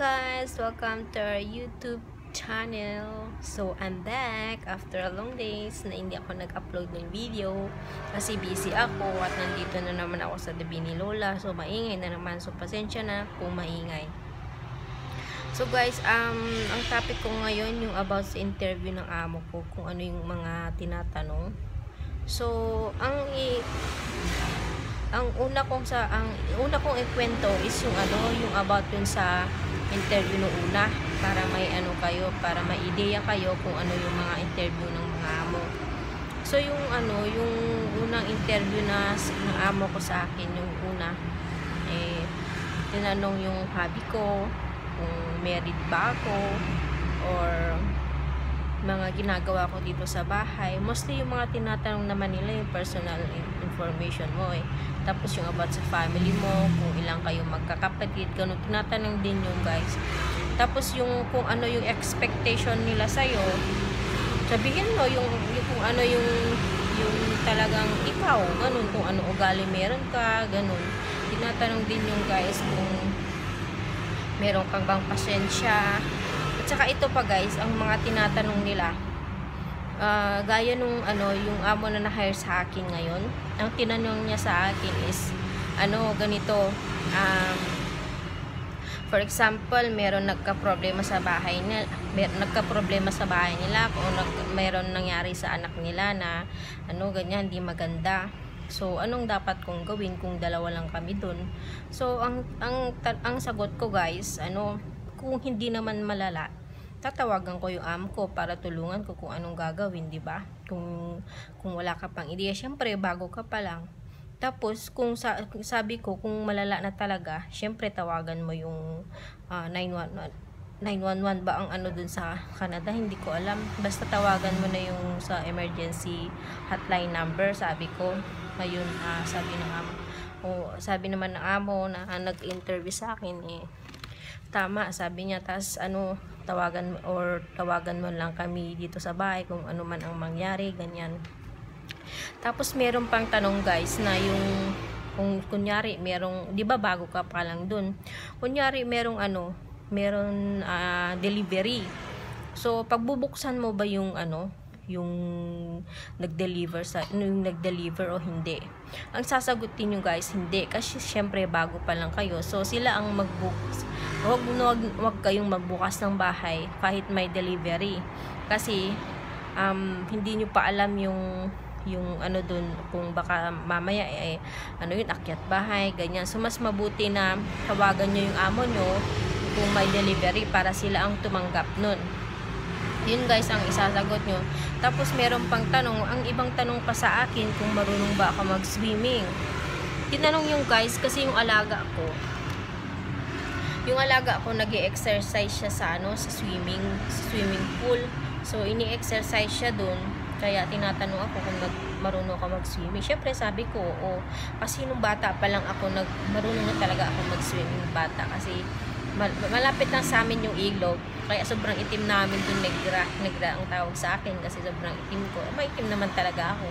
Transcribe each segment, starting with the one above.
guys! Welcome to our YouTube channel. So, I'm back after a long days na hindi ako nag-upload ng video kasi busy ako at nandito na naman ako sa dabi ni Lola. So, maingay na naman. So, pasensya na kung maingay. So, guys, um, ang topic ko ngayon yung about sa interview ng amo ko kung ano yung mga tinatanong. So, ang i ang una kong sa ang una kong ikwento is yung ano yung about dun sa interview no una. Para may ano kayo para may ideya kayo kung ano yung mga interview ng mga amo. So yung ano yung unang interview na ng amo ko sa akin yung una eh tinanong yung hobby ko kung married ba ako or mga ginagawa ko dito sa bahay. Mostly yung mga tinatanong naman nila yung personal information mo eh. Tapos yung about sa family mo, kung ilang kayo magkakapatid, ganun. Tinatanong din yung guys. Tapos yung kung ano yung expectation nila sa'yo, sabihin mo yung, yung kung ano yung yung talagang ikaw, ganun, kung ano ugali meron ka, ganun. Tinatanong din yung guys kung meron kang bang pasensya, saka ito pa guys, ang mga tinatanong nila, uh, gaya nung ano, yung amo na na-hire sa akin ngayon, ang tinanong niya sa akin is, ano, ganito, um, for example, meron nagka-problema sa bahay nila, mer nagka-problema sa bahay nila, kung nag meron nangyari sa anak nila na, ano, ganyan, hindi maganda. So, anong dapat kong gawin kung dalawa lang kami dun? So, ang, ang, ang sagot ko guys, ano, kung hindi naman malala, tatawagan ko yung am ko para tulungan ko kung anong gagawin, 'di ba? Kung kung wala ka pang ideya, syempre bago ka pa lang. Tapos kung sa, sabi ko kung malala na talaga, syempre tawagan mo yung uh, 911 911 ba ang ano dun sa Canada? Hindi ko alam. Basta tawagan mo na yung sa emergency hotline number, sabi ko. Ngayon, uh, sabi ng amo. O, sabi naman ng amo na uh, nag-interview sa akin eh. Tama, sabi niya. tas ano, tawagan or tawagan mo lang kami dito sa bahay kung ano man ang mangyari, ganyan. Tapos meron pang tanong guys na yung kung kunyari merong, 'di ba bago ka pa lang dun. Kunyari merong ano, meron uh, delivery. So pagbubuksan mo ba yung ano, yung nag-deliver sa yung nag-deliver o hindi. Ang sasagutin nyo guys, hindi kasi syempre bago pa lang kayo. So sila ang mag-book. Huwag, huwag, huwag kayong magbukas ng bahay kahit may delivery. Kasi um, hindi nyo pa alam yung yung ano dun kung baka mamaya eh ano yun akyat bahay ganyan so mas mabuti na tawagan nyo yung amo nyo kung may delivery para sila ang tumanggap nun yun guys ang isasagot nyo. Tapos meron pang tanong, ang ibang tanong pa sa akin kung marunong ba ako mag-swimming. Tinanong yung guys kasi yung alaga ko. Yung alaga ko nag exercise siya sa ano sa swimming, sa swimming pool. So ini-exercise siya doon. Kaya tinatanong ako kung nag, marunong ako mag-swimming. Syempre sabi ko, oo. Kasi nung bata pa lang ako, nag, marunong na talaga ako mag-swimming bata. Kasi mal malapit lang sa amin yung ilog. Kaya sobrang itim namin dun negra. Negra ang tawag sa akin kasi sobrang itim ko. Maitim naman talaga ako.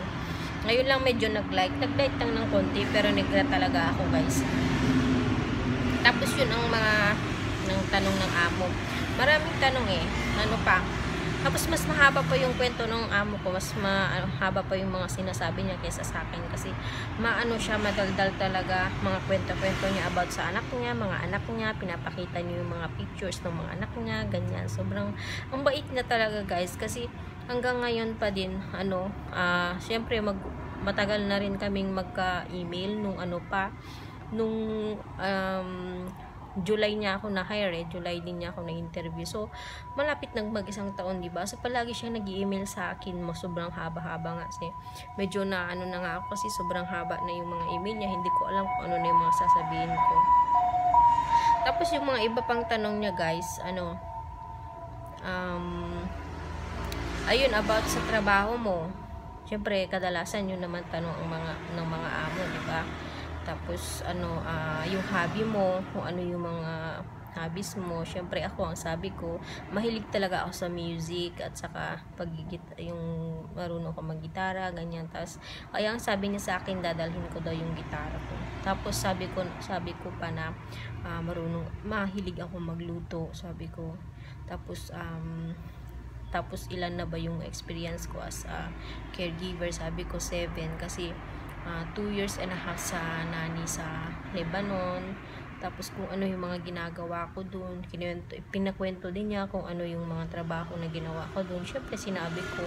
Ngayon lang medyo nag-light. Nag-light lang ng konti pero negra talaga ako guys. Tapos yun ang mga ng tanong ng amo. Maraming tanong eh. Ano pa? Tapos mas mahaba pa yung kwento ng amo ko, mas mahaba pa yung mga sinasabi niya kaysa sa akin kasi maano siya, madaldal talaga mga kwento-kwento niya about sa anak niya, mga anak niya, pinapakita niyo yung mga pictures ng mga anak niya, ganyan. Sobrang ang bait niya talaga guys kasi hanggang ngayon pa din ano, uh, syempre mag matagal na rin kaming magka-email nung ano pa nung um, July niya ako na hire eh. July din niya ako na interview. So, malapit nang mag-isang taon, di ba? So, palagi siya nag-email sa akin mo. Sobrang haba-haba nga. Kasi, medyo na ano na nga ako kasi sobrang haba na yung mga email niya. Hindi ko alam kung ano na yung mga sasabihin ko. Tapos, yung mga iba pang tanong niya, guys, ano, um, ayun, about sa trabaho mo. Siyempre, kadalasan yun naman tanong ang mga, ng mga amo, di ba? Tapos, ano, uh, yung hobby mo, kung ano yung mga hobbies mo. Syempre ako, ang sabi ko, mahilig talaga ako sa music at saka pagigit yung marunong ko maggitara, ganyan. Tapos, kaya ang sabi niya sa akin, dadalhin ko daw yung gitara ko. Tapos sabi ko, sabi ko pa na uh, marunong, mahilig ako magluto, sabi ko. Tapos, um, tapos ilan na ba yung experience ko as a caregiver sabi ko 7 kasi 2 uh, ah, years and a half sa nani sa Lebanon tapos kung ano yung mga ginagawa ko doon pinakwento din niya kung ano yung mga trabaho na ginawa ko doon syempre sinabi ko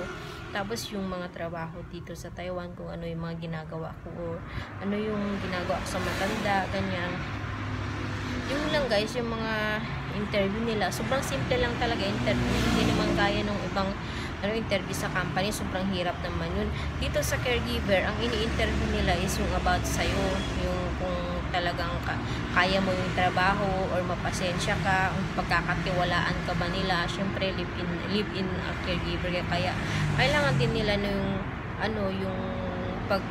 tapos yung mga trabaho dito sa Taiwan kung ano yung mga ginagawa ko or ano yung ginagawa ko sa matanda ganyan yung lang guys yung mga interview nila. Sobrang simple lang talaga interview. Hindi naman kaya ng ibang ano, interview sa company. Sobrang hirap naman yun. Dito sa caregiver, ang ini-interview nila is yung about sa'yo. Yung kung talagang ka, kaya mo yung trabaho or mapasensya ka, pagkakatiwalaan ka ba nila. Siyempre, live in, live in a caregiver. Kaya, kailangan din nila no yung, ano, yung pag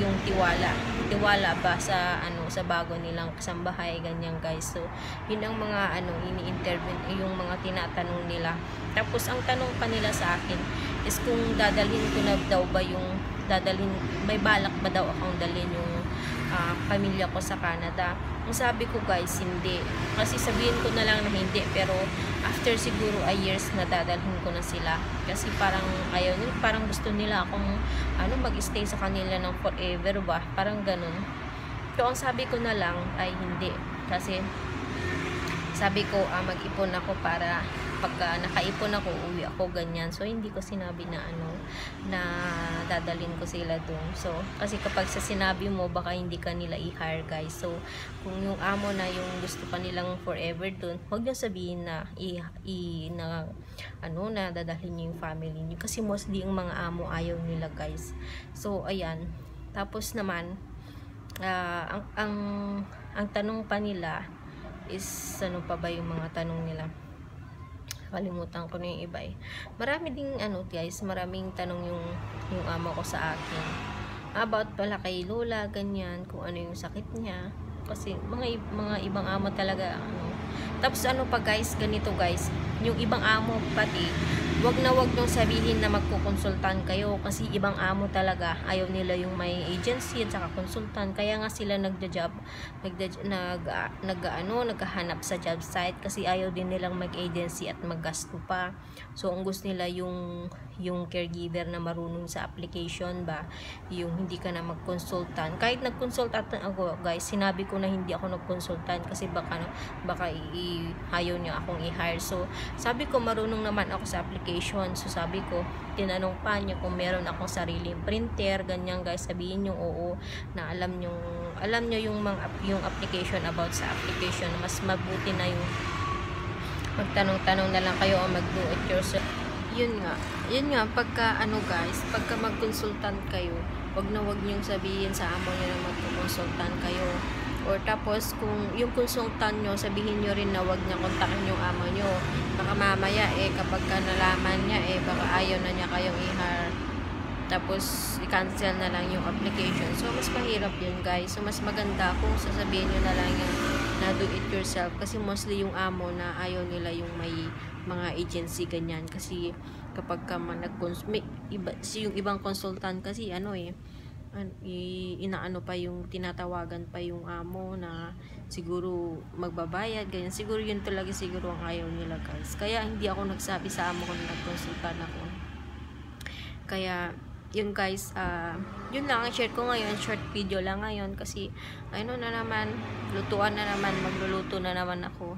yung tiwala. Tiwala ba sa ano sa bago nilang kasambahay ganyan guys. So yun ang mga ano ini-interview yung mga tinatanong nila. Tapos ang tanong pa nila sa akin is kung dadalhin ko na daw ba yung dadalhin may balak ba daw akong dalhin yung uh, pamilya ko sa Canada ang sabi ko guys, hindi. Kasi sabihin ko na lang na hindi. Pero after siguro a years na dadalhin ko na sila. Kasi parang ayaw nila, parang gusto nila akong ano, mag-stay sa kanila ng forever ba. Parang ganun. So ang sabi ko na lang ay hindi. Kasi sabi ko ah, mag-ipon ako para pagka nakaipon ako, uwi ako, ganyan. So, hindi ko sinabi na ano, na dadalhin ko sila dun. So, kasi kapag sa sinabi mo, baka hindi ka nila i-hire, guys. So, kung yung amo na yung gusto pa forever dun, huwag niyo sabihin na, i, i, na, ano, na dadalhin niyo yung family niyo. Kasi mostly yung mga amo ayaw nila, guys. So, ayan. Tapos naman, uh, ang, ang, ang tanong pa nila is, ano pa ba yung mga tanong nila? kalimutan ko na yung iba eh. Marami ding ano guys, maraming tanong yung, yung amo ko sa akin. About pala kay Lola, ganyan, kung ano yung sakit niya. Kasi mga, mga ibang amo talaga, ano. Tapos ano pa guys, ganito guys, yung ibang amo pati, wag na wag nung sabihin na magkukonsultan kayo kasi ibang amo talaga. Ayaw nila yung may agency at saka konsultan. Kaya nga sila nagja-job nag nag nag ano naghahanap sa job site kasi ayaw din nilang mag-agency at maggasto pa. So ang gusto nila yung yung caregiver na marunong sa application ba yung hindi ka na magkonsultan kahit nagkonsultan ako guys sinabi ko na hindi ako nagkonsultan kasi baka baka i, ayaw niya akong i-hire so sabi ko marunong naman ako sa application. So sabi ko, tinanong pa niya kung meron akong sariling printer, ganyan guys, sabihin niyo oo na alam niyo alam niyo yung mga yung application about sa application, mas mabuti na yung magtanong-tanong na lang kayo o mag-do it yourself. Yun nga. Yun nga pagka ano guys, pagka mag-consultant kayo, wag na wag niyo sabihin sa amo niyo na mag-consultant kayo Or tapos, kung yung consultant nyo, sabihin nyo rin na wag niya kontakin yung amo nyo. Baka mamaya, eh, kapag ka nalaman niya, eh, baka ayaw na niya kayong i-hire. Tapos, i-cancel na lang yung application. So, mas mahirap yun, guys. So, mas maganda kung sasabihin nyo na lang yung na do it yourself. Kasi mostly yung amo na ayaw nila yung may mga agency ganyan. Kasi, kapag ka man nag iba, yung ibang consultant kasi, ano eh, inaano pa yung tinatawagan pa yung amo na siguro magbabayad ganyan siguro yun talaga siguro ang ayaw nila guys kaya hindi ako nagsabi sa amo ko na nagkonsultan ako kaya yun guys uh, yun lang ang share ko ngayon short video lang ngayon kasi ano na naman lutuan na naman magluluto na naman ako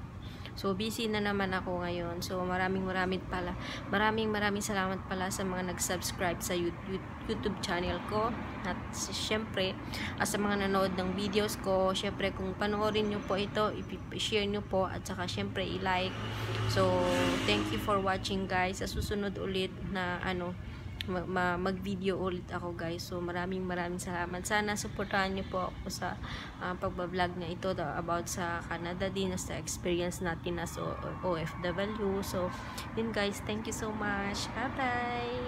So, busy na naman ako ngayon. So, maraming maraming pala, maraming maraming salamat pala sa mga nag-subscribe sa YouTube, channel ko. At syempre, at sa mga nanood ng videos ko, syempre kung panoorin nyo po ito, i-share nyo po at saka syempre i-like. So, thank you for watching guys. Sa susunod ulit na ano, mag-video ulit ako guys. So maraming maraming salamat. Sana suportahan niyo po ako sa uh, pagbablog na ito about sa Canada din sa experience natin as OFW. So yun guys, thank you so much. Bye bye!